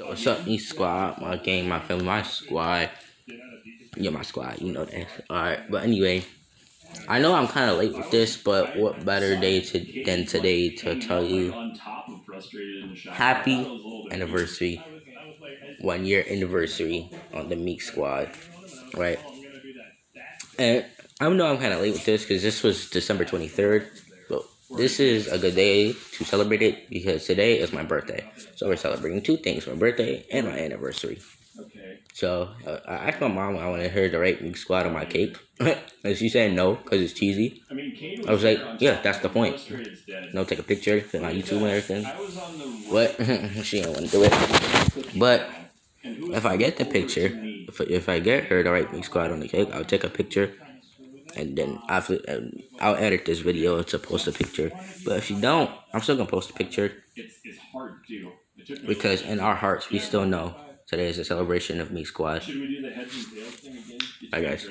So what's up, Meek squad, my gang, my family, my squad. You're my squad, you know that. Alright, but anyway, I know I'm kind of late with this, but what better day to than today to tell you happy anniversary, one year anniversary on the Meek Squad, right? And I know I'm kind of late with this because this was December 23rd, but this is a good day to celebrate it because today is my birthday. So we're celebrating two things, my birthday and my anniversary. Okay. So uh, I asked my mom I wanted her to write Meek Squad on my cake. and she said no because it's cheesy. I was like, yeah, that's the point. No, take a picture, fit my YouTube and everything. What? she didn't want to do it. But if I get the picture, if, if I get her to write Meek Squad on the cake, I'll take a picture and then after I'll edit this video to post a picture. But if you don't, I'm still gonna post a picture because in our hearts we still know today is a celebration of Meek Squad. Bye guys.